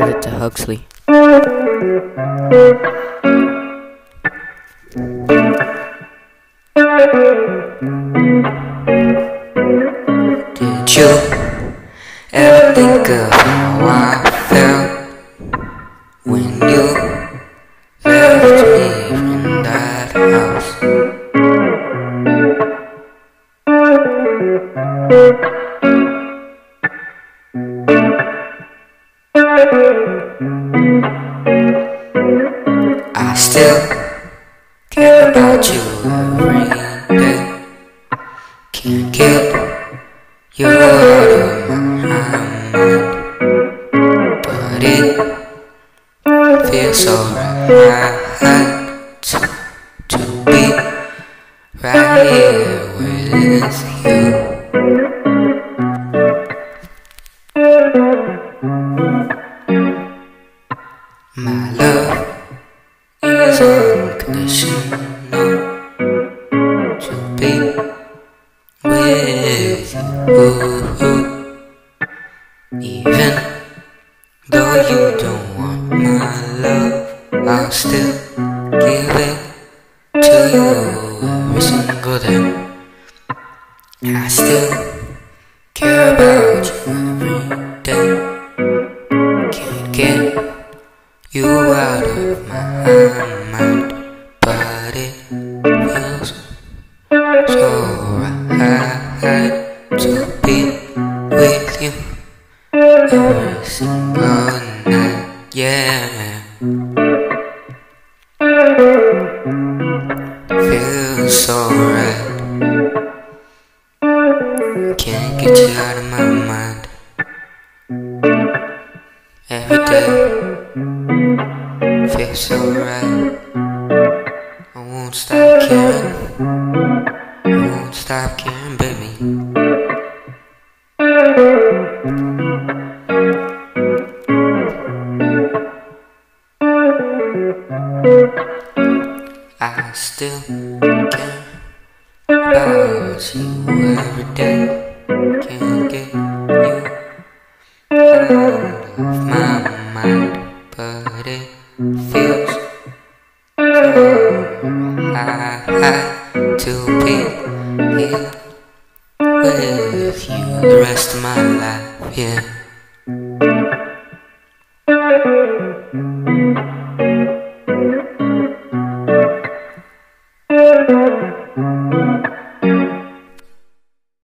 Credit to Huxley. Did you ever think of how I felt I still care about you every day. Can't get you out of my mind, but it feels so right to, to be right here My love is unconditional to be with you. Even though you don't want my love, I'll still give it to you every single day. I still care about you every day. You out of my mind, but it feels so right to be with you every single night. Yeah, feels so right. Can't get you out of my mind every day. Feels so right. I won't stop caring. I won't stop caring, baby. I still care about you every day. Can't get you out of so right to be here with you the rest of my life. Yeah.